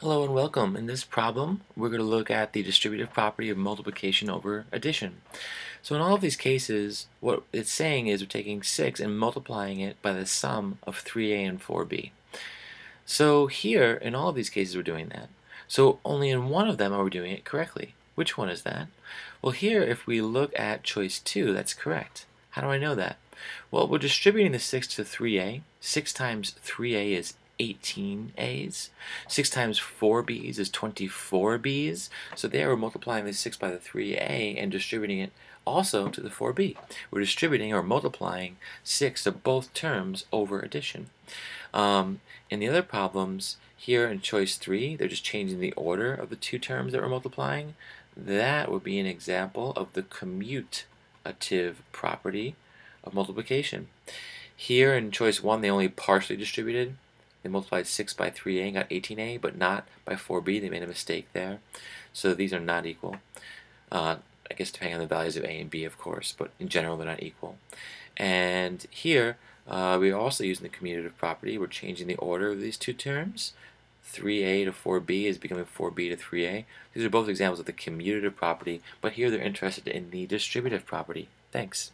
Hello and welcome. In this problem, we're going to look at the distributive property of multiplication over addition. So in all of these cases, what it's saying is we're taking 6 and multiplying it by the sum of 3a and 4b. So here, in all of these cases, we're doing that. So only in one of them are we doing it correctly. Which one is that? Well here, if we look at choice 2, that's correct. How do I know that? Well, we're distributing the 6 to 3a. 6 times 3a is 18 A's. 6 times 4 B's is 24 B's. So there we're multiplying the 6 by the 3A and distributing it also to the 4B. We're distributing or multiplying 6 to both terms over addition. Um, in the other problems, here in choice 3, they're just changing the order of the two terms that we're multiplying. That would be an example of the commutative property of multiplication. Here in choice 1, they only partially distributed. They multiplied 6 by 3a and got 18a, but not by 4b. They made a mistake there. So these are not equal. Uh, I guess depending on the values of a and b, of course, but in general they're not equal. And here, uh, we are also using the commutative property. We're changing the order of these two terms. 3a to 4b is becoming 4b to 3a. These are both examples of the commutative property, but here they're interested in the distributive property. Thanks.